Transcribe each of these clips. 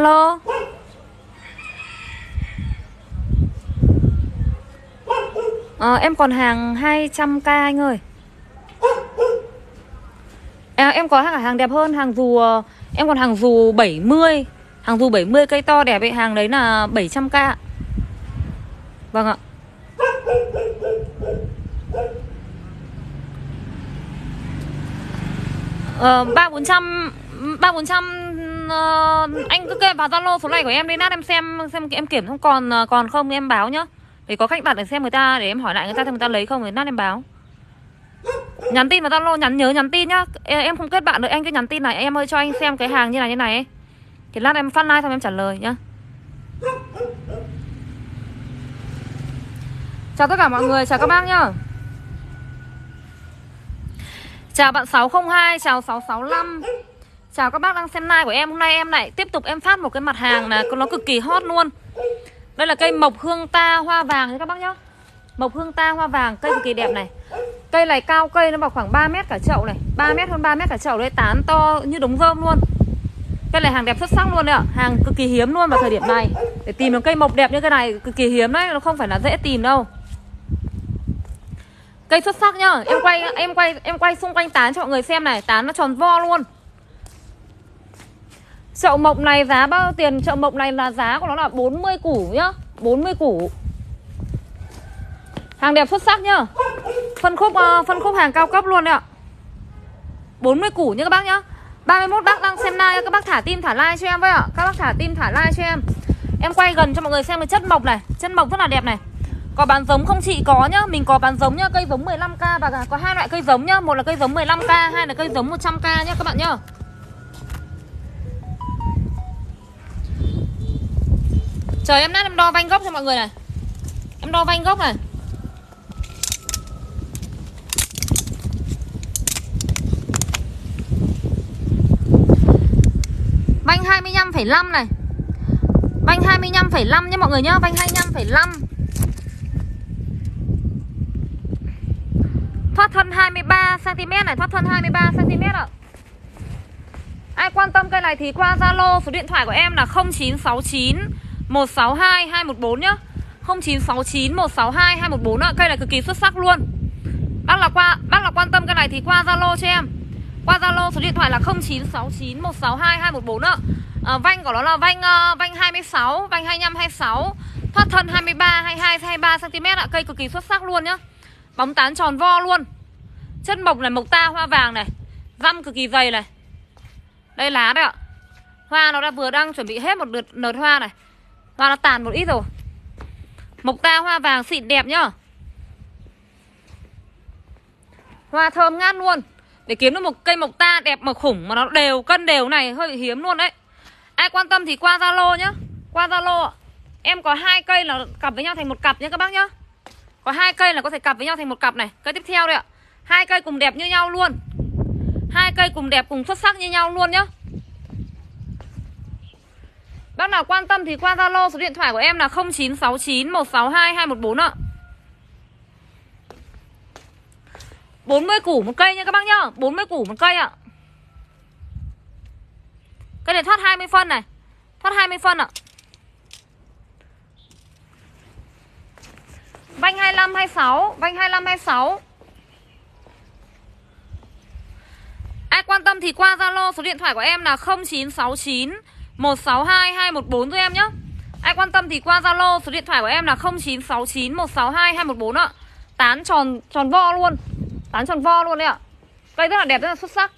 Alo? À, em còn hàng 200k anh ơi. À, Em có hàng hàng đẹp hơn Hàng dù ờ, Em còn hàng dù 70 Hàng dù 70 cây to đẹp ấy Hàng đấy là 700k Vâng ạ. Ờ, ba bốn trăm ba bốn trăm Ờ, anh cứ kê vào zalo số này của em đi nát em xem xem em kiểm không còn ờ, còn không em báo nhá. Để có khách đặt để xem người ta để em hỏi lại người ta xem người ta lấy không thì nát em báo. Nhắn tin vào zalo nhắn nhớ nhắn tin nhá. Em em không kết bạn được anh cứ nhắn tin này em ơi cho anh xem cái hàng như này như này ấy. thì lát em phát like xong em trả lời nhá. Chào tất cả mọi người chào các bác nhá. Chào bạn 602, chào 665 Chào các bác đang xem live của em. Hôm nay em lại tiếp tục em phát một cái mặt hàng là Nó cực kỳ hot luôn. Đây là cây mộc hương ta hoa vàng các bác nhá Mộc hương ta hoa vàng, Cây cực kỳ đẹp này. Cây này cao cây nó vào khoảng 3 mét cả chậu này. 3 mét hơn 3 mét cả chậu đấy, Tán to như đống rơm luôn. Cây này hàng đẹp xuất sắc luôn đấy ạ. Hàng cực kỳ hiếm luôn vào thời điểm này. Để tìm được cây mộc đẹp như cái này, cực kỳ hiếm đấy, Nó không phải là dễ tìm đâu. Cây xuất sắc nhá. Em quay em quay em quay xung quanh tán cho mọi người xem này. Tán nó tròn vo luôn. Chậu mộc này giá bao tiền? Chậu mộc này là giá của nó là 40 củ nhá. 40 củ. Hàng đẹp xuất sắc nhá. Phân khúc uh, phân khúc hàng cao cấp luôn đấy ạ. 40 củ nhá các bác nhá. 31 bác đang xem live Các bác thả tim thả like cho em với ạ. Các bác thả tim thả like cho em. Em quay gần cho mọi người xem cái chất mộc này. Chất mộc rất là đẹp này. Có bán giống không chị? Có nhá. Mình có bán giống nhá. Cây giống 15k và có hai loại cây giống nhá. Một là cây giống 15k Hai là cây giống 100k nhá các bạn nhá. Chờ em nát em đo vanh gốc cho mọi người này. Em đo vanh gốc này. Vanh 25,5 này. Vanh 25,5 nhá mọi người nhá Vanh 25,5 Thoát thân 23cm này Thoát thân 23cm ạ. Ai quan tâm cây này thì qua Zalo Số điện thoại của em là 0969 162 214 nhá. 0969 162 214 ạ. Cây này cực kỳ xuất sắc luôn. Bác là qua bác là quan tâm cái này thì qua Zalo cho em. Qua Zalo số điện thoại là 0969 162 214 ạ. À, Vanh của nó là vanh uh, vanh 26 Vanh 25 26 Thoát thân 23 22 23 cm ạ. Cây cực kỳ xuất sắc luôn nhá. Bóng tán tròn vo luôn. Chất mộc này mộc ta hoa vàng này. Răm cực kỳ dày này. Đây lá đấy ạ. Hoa nó đã vừa đang chuẩn bị hết một đợt nợt hoa này. Hoa nó tàn một ít rồi. Mộc ta hoa vàng xịn đẹp nhá. Hoa thơm ngát luôn. Để kiếm được một cây mộc ta đẹp mà khủng Mà nó đều, cân đều này, hơi bị hiếm luôn đấy. Ai quan tâm thì qua Zalo nhá. Qua Zalo Em có hai cây là cặp với nhau thành một cặp nhá các bác nhá. Có hai cây là có thể cặp với nhau thành một cặp này. Cây tiếp theo đây ạ. Hai cây cùng đẹp như nhau luôn. Hai cây cùng đẹp cùng xuất sắc như nhau luôn nhá. Bác nào quan tâm thì qua Zalo số điện thoại của em là 0969 162 214 ạ. 40 củ một cây nha các bác nhá 40 củ một cây ạ. Cây này thoát 20 phân này Thoát 20 phân ạ. Vanh 25 26, vanh 25 26. Ai quan tâm thì qua Zalo số điện thoại của em là 0969 162214 cho em nhé. Ai quan tâm thì qua Zalo số điện thoại của em là 0969 162 214 ạ. Tán tròn tròn vo luôn. Tán tròn vo luôn đấy ạ. Cây rất là đẹp rất là xuất sắc.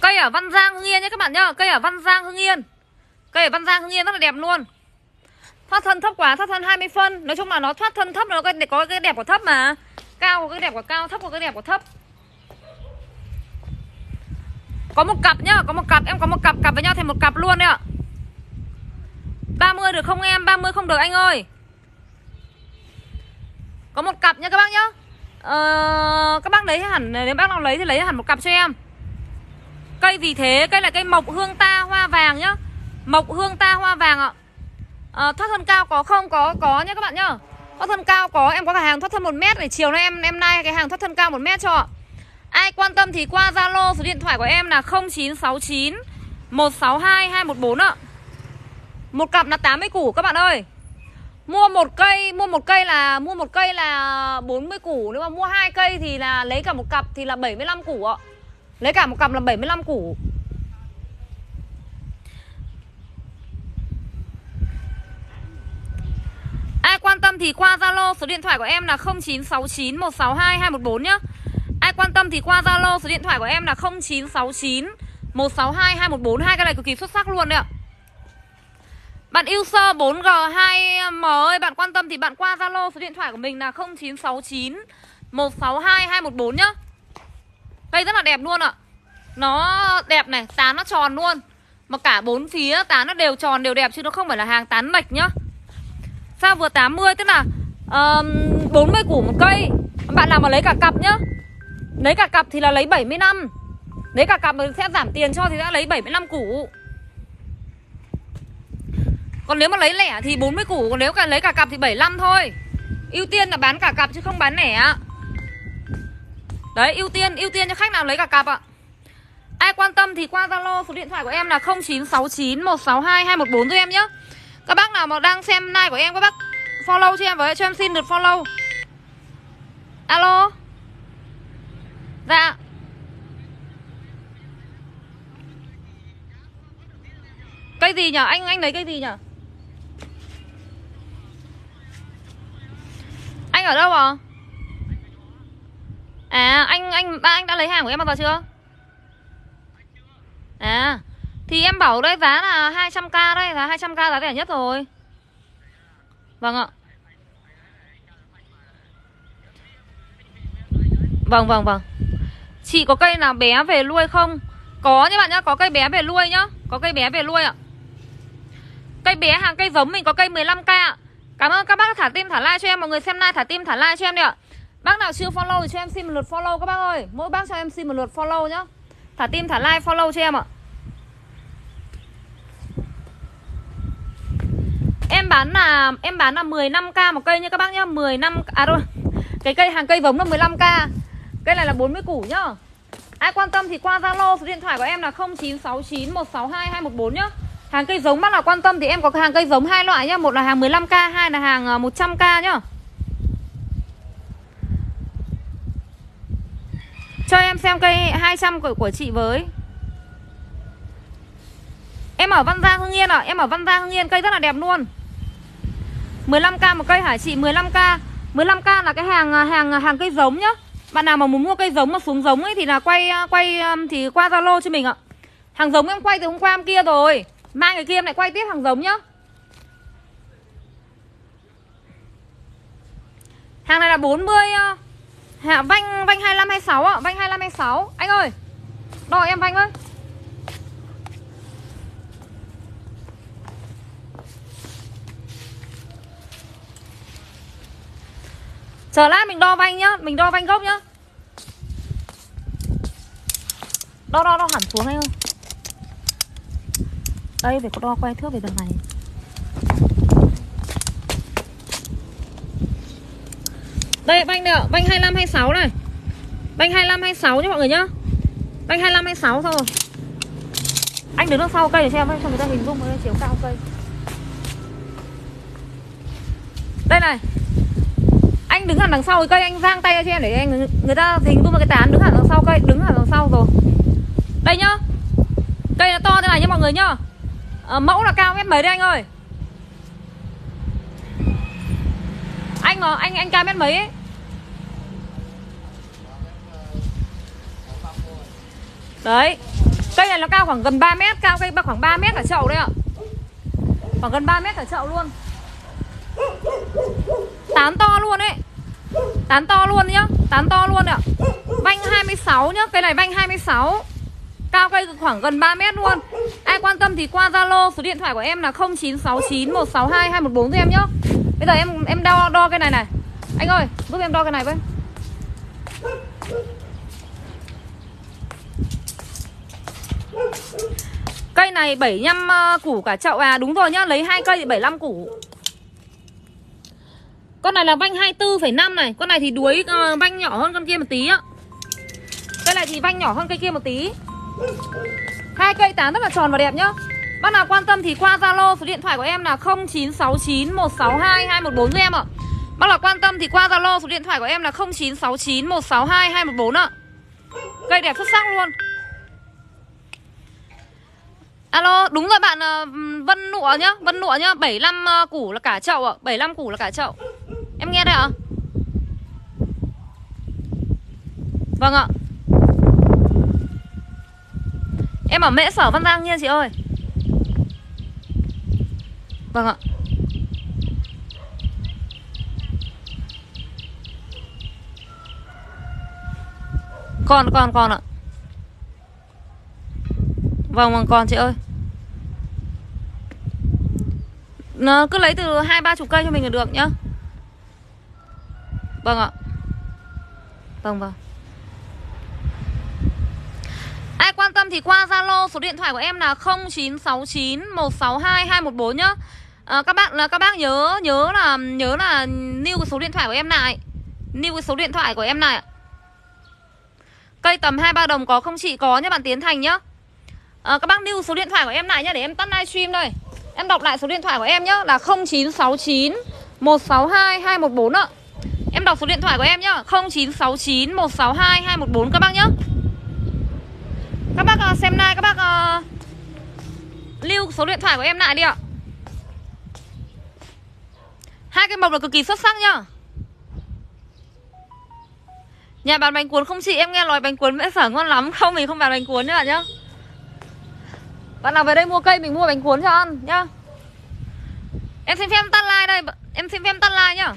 Cây ở Văn Giang Hưng Yên nhé các bạn nhá. Cây ở Văn Giang Hưng Yên. Cây ở Văn Giang Hưng Yên rất là đẹp luôn. Thoát thân thấp quá, thoát thân 20 phân Nói chung là nó thoát thân thấp nó có cái đẹp của thấp mà Cao có cái đẹp của cao, thấp có cái đẹp của thấp có một cặp nhá, có một cặp Em có một cặp, cặp với nhau thành một cặp luôn đấy ạ. 30 được không em, 30 không được anh ơi. Có một cặp nha các bác nhá. Ờ, Các bác lấy hẳn, nếu bác nào lấy thì lấy hẳn một cặp cho em. Cây gì thế, cây là cây mộc hương ta hoa vàng nhá. Mộc hương ta hoa vàng ạ. À, thoát thân cao có không? Có có nhá các bạn nhá. Thoát thân cao có em có cả hàng thoát thân một mét này chiều nay em em nay cái hàng thoát thân cao một mét cho ạ. Ai quan tâm thì qua Zalo số điện thoại của em là 0969 162 214 ạ Một cặp là 80 củ các bạn ơi Mua một cây, mua một cây là mua một cây là 40 củ, nếu mà mua hai cây thì là lấy cả một cặp thì là 75 củ ạ. Lấy cả một cặp là 75 củ. Ai quan tâm thì qua Zalo số điện thoại của em là 0969 162 214 nhá. Ai quan tâm thì qua Zalo số điện thoại của em là 0969 162 214 hai cái này cực kỳ xuất sắc luôn đấy ạ. Bạn user 4G 2M ơi, bạn quan tâm thì bạn qua Zalo số điện thoại của mình là 0969 162 214 nhá. Cây rất là đẹp luôn ạ. Nó đẹp này, tán nó tròn luôn. Mà cả bốn phía tán nó đều tròn đều đẹp chứ nó không phải là hàng tán mạch nhá. Sao vừa 80 tức là um, 40 củ một cây. Bạn nào mà lấy cả cặp nhá. Lấy cả cặp thì là lấy 75. Lấy cả cặp sẽ giảm tiền cho thì đã lấy 75 củ. Còn nếu mà lấy lẻ thì 40 củ, Còn nếu cả lấy cả cặp thì 75 thôi. Ưu tiên là bán cả cặp chứ không bán lẻ Đấy, ưu tiên ưu tiên cho khách nào lấy cả cặp ạ. Ai quan tâm thì qua Zalo, số điện thoại của em là 0969 162 214 cho em nhé Các bác nào mà đang xem like của em, các bác follow cho em với, cho em xin được follow. Alo? Dạ Cây gì nhở Anh anh lấy cây gì nhở Anh ở đâu à? À anh anh ba anh đã lấy hàng của em bao giờ chưa? À thì em bảo đây giá là 200k đây, giá 200k giá rẻ nhất rồi. Vâng ạ. Vâng vâng vâng. Chị có cây nào bé về nuôi không? Có nhá bạn nhá, có cây bé về nuôi nhá, có cây bé về nuôi ạ. Cây bé hàng cây giống mình có cây 15k ạ. Cảm ơn các bác thả tim thả like cho em. Mọi người xem like thả tim thả like cho em đi ạ. Bác nào chưa follow thì cho em xin một lượt follow các bác ơi. Mỗi bác cho em xin một lượt follow nhá. Thả tim thả like follow cho em ạ. Em bán là em bán là 15k một cây nha các bác nhá. 15 à rồi Cái cây hàng cây giống là 15k Cây này là 40 củ nhá. Ai quan tâm thì qua Zalo số điện thoại của em là 0969 162 214 nhá. Hàng cây giống bác nào quan tâm thì em có hàng cây giống hai loại nhá. Một là hàng 15k, hai là hàng à, 100k nhá. Cho em xem cây 200 của, của chị với. Em ở Văn Giang Hưng Yên ạ. À? Em ở Văn Giang Hưng Yên cây rất là đẹp luôn. 15k một cây hả chị? 15k 15k là cái hàng à, hàng à, hàng cây giống nhá. Bạn nào mà muốn mua cây giống mà xuống giống ấy Thì là quay à, quay à, thì qua Zalo cho mình ạ Hàng giống em quay từ hôm qua hôm kia rồi Mang cái kia em lại quay tiếp hàng giống nhá Hàng này là 40 à, Hạ vanh vanh 25 26 ạ, vanh 25 26. Anh ơi. Đòi em vanh ơi. Chờ lát mình đo vanh nhá, mình đo vanh gốc nhá. Đo đo đo hẳn xuống anh ơi. Đây phải có đo que thước về đằng này Đây banh này ạ, banh 25 26 này. Banh 25 26 nhá mọi người nhá. Banh 25 26 xong rồi Anh đứng đằng sau cây để xem cho người ta hình dung chiều cao cây. Đây này. Anh đứng hẳn đằng sau cây anh giang tay cho em để anh người ta hình dung cái tán đứng hẳn đằng sau cây, đứng hẳn đằng sau rồi. Đây nhá. Cây nó to thế này nhá mọi người nhá. À, Mẫu là cao mét mấy đấy anh ơi? Anh mà anh anh cao mét mấy ấy? Đấy. Cây này nó cao khoảng gần 3 mét Cao cây khoảng 3 mét cả chậu đấy ạ. Khoảng gần 3 mét cả chậu luôn. Tán to luôn ấy. Tán to luôn nhá, Tán to luôn ạ. Vanh 26 nhá Cây này vanh 26 Cao cây khoảng gần 3 mét luôn. Ai quan tâm thì qua Zalo, Số điện thoại của em là 0969 162 214 cho em nhá. Bây giờ em em đo đo cái này này. Anh ơi, giúp em đo cái này với. Cây này 75 ờ, củ cả chậu à? Đúng rồi nhá, Lấy hai cây thì 75 củ. Con này là vanh 24,5 này. Con này thì đuối uh, vanh nhỏ hơn con kia một tí á. Cây này thì vanh nhỏ hơn cây kia một tí. Hai cây tán rất là tròn và đẹp nhá. Bác nào quan tâm thì qua Zalo số điện thoại của em là 0969 162 214 cho em ạ. Bác nào quan tâm thì qua Zalo số điện thoại của em là 0969 162 214 ạ. Cây đẹp xuất sắc luôn. Alo, đúng rồi bạn ờ, Vân Nụa nhá, Vân Nụa nhá, 75 ờ, củ là cả chậu ạ, 75 củ là cả chậu. Em nghe đây ạ? Vâng ạ. Em ở Mễ Sở Văn Giang nha chị ơi. Vâng ạ. Còn còn còn ạ. Vâng vâng còn chị ơi Nó cứ lấy từ hai ba chục cây cho mình là được nhá Vâng ạ Vâng vâng Ai quan tâm thì qua Zalo số điện thoại của em là 0969 162 214 nhá. À, các bạn là các bác nhớ nhớ là nhớ là lưu cái số điện thoại của em lại. Lưu cái số điện thoại của em lại. Cây tầm 2 3 đồng có không chị có nhá bạn Tiến Thành nhá à, Các bác lưu số điện thoại của em lại nhá Để em tắt livestream đây Em đọc lại số điện thoại của em nhá Là 0969 162 214 ạ Em đọc số điện thoại của em nhá. 0969 162 214 các bác nhá. Các bác à, xem like các bác uh, Lưu số điện thoại của em lại đi ạ. Hai cái mộc là cực kỳ xuất sắc nhá. Nhà bán bánh cuốn không chị Em nghe nói bánh cuốn mẹ sở ngon lắm. Không mình không bán bánh cuốn nữa bạn nhá. Bạn nào về đây mua cây mình mua bánh cuốn cho ăn nhá. Em xin phép tắt like đây Em xin phép tắt like nhá.